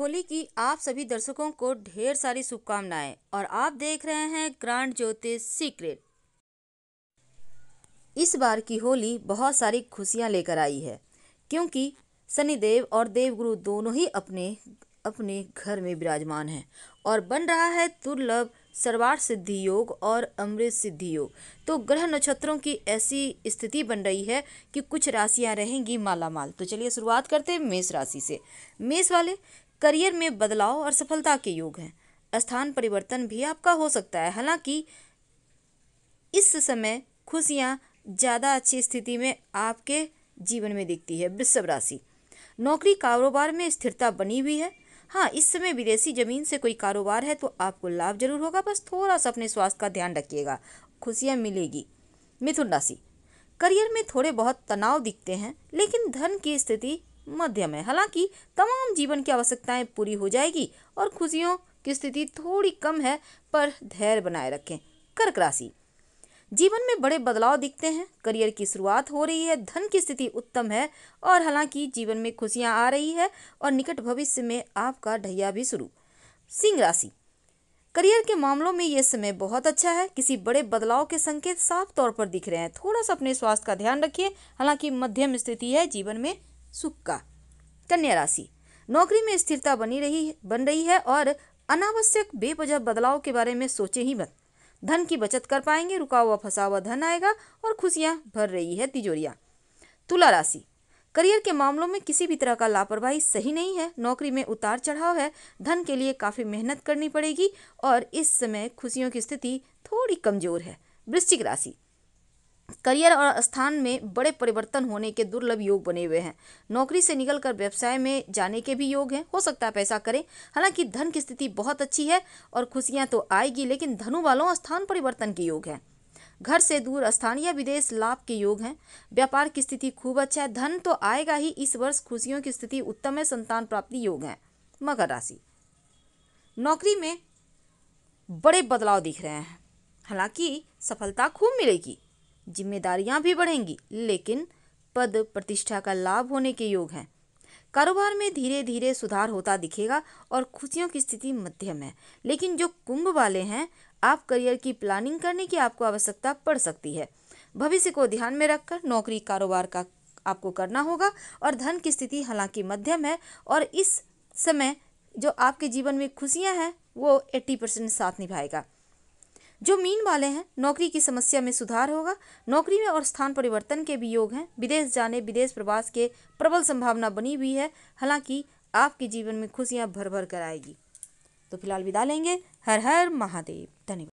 होली की आप सभी दर्शकों को ढेर सारी शुभकामनाएँ और आप देख रहे हैं ग्रांड ज्योतिष सीक्रेट। इस बार की होली बहुत सारी खुशियाँ लेकर आई है, क्योंकि शनिदेव और देवगुरु दोनों ही अपने अपने घर में विराजमान हैं और बन रहा है दुर्लभ सर्वार सिद्धि योग और अमृत सिद्धि योग। तो ग्रह नक्षत्रों की ऐसी स्थिति बन रही है कि कुछ राशियाँ रहेंगी माला माल तो चलिए शुरुआत करते हैं मेष राशि से। मेष वाले करियर में बदलाव और सफलता के योग हैं। स्थान परिवर्तन भी आपका हो सकता है। हालाँकि, इस समय खुशियाँ ज़्यादा अच्छी स्थिति में आपके जीवन में दिखती है। वृषभ राशि। नौकरी कारोबार में स्थिरता बनी हुई है। हाँ इस समय विदेशी ज़मीन से कोई कारोबार है तो आपको लाभ ज़रूर होगा। बस थोड़ा सा अपने स्वास्थ्य का ध्यान रखिएगा। खुशियाँ मिलेगी। मिथुन राशि। करियर में थोड़े बहुत तनाव दिखते हैं, लेकिन धन की स्थिति मध्यम है। हालाँकि, तमाम जीवन की आवश्यकताएँ पूरी हो जाएगी और खुशियों की स्थिति थोड़ी कम है, पर धैर्य बनाए रखें। कर्क राशि। जीवन में बड़े बदलाव दिखते हैं। करियर की शुरुआत हो रही है, धन की स्थिति उत्तम है और हालाँकि, जीवन में खुशियाँ आ रही है और निकट भविष्य में आपका ढैया भी शुरू। सिंह राशि। करियर के मामलों में ये समय बहुत अच्छा है। किसी बड़े बदलाव के संकेत साफ़ तौर पर दिख रहे हैं। थोड़ा सा अपने स्वास्थ्य का ध्यान रखिए। हालाँकि, मध्यम स्थिति है जीवन में। सुख का कन्या राशि। नौकरी में स्थिरता बनी रही, बन रही है और अनावश्यक बेवजह बदलाव के बारे में सोचे ही मत। धन की बचत कर पाएँगे रुका हुआ फंसा हुआ धन आएगा और खुशियाँ भर रही है तिजोरिया। तुला राशि। करियर के मामलों में किसी भी तरह का लापरवाही सही नहीं है। नौकरी में उतार चढ़ाव है। धन के लिए काफ़ी मेहनत करनी पड़ेगी और इस समय खुशियों की स्थिति थोड़ी कमज़ोर है। वृश्चिक राशि। करियर और स्थान में बड़े परिवर्तन होने के दुर्लभ योग बने हुए हैं। नौकरी से निकलकर व्यवसाय में जाने के भी योग हैं। हो सकता है पैसा करें। हालाँकि धन की स्थिति बहुत अच्छी है और खुशियाँ तो आएगी, लेकिन धनु वालों स्थान परिवर्तन के योग हैं। घर से दूर स्थान या विदेश लाभ के योग हैं। व्यापार की स्थिति खूब अच्छा है। धन तो आएगा ही। इस वर्ष खुशियों की स्थिति उत्तम है। संतान प्राप्ति योग है। मकर राशि। नौकरी में बड़े बदलाव दिख रहे हैं। हालाँकि सफलता खूब मिलेगी। जिम्मेदारियाँ भी बढ़ेंगी, लेकिन पद प्रतिष्ठा का लाभ होने के योग हैं। कारोबार में धीरे धीरे सुधार होता दिखेगा और खुशियों की स्थिति मध्यम है। लेकिन जो कुंभ वाले हैं, आप करियर की प्लानिंग करने की आपको आवश्यकता पड़ सकती है। भविष्य को ध्यान में रखकर नौकरी, कारोबार का आपको करना होगा और धन की स्थिति हालाँकि मध्यम है और इस समय जो आपके जीवन में खुशियाँ हैं, वो 80 परसेंट साथ निभाएगा। जो मीन वाले हैं, नौकरी की समस्या में सुधार होगा। नौकरी में और स्थान परिवर्तन के भी योग हैं। विदेश जाने, विदेश प्रवास के प्रबल संभावना बनी हुई है। हालाँकि, आपके जीवन में खुशियाँ भर भर कर आएगी। तो फ़िलहाल विदा लेंगे। हर हर महादेव। धन्यवाद।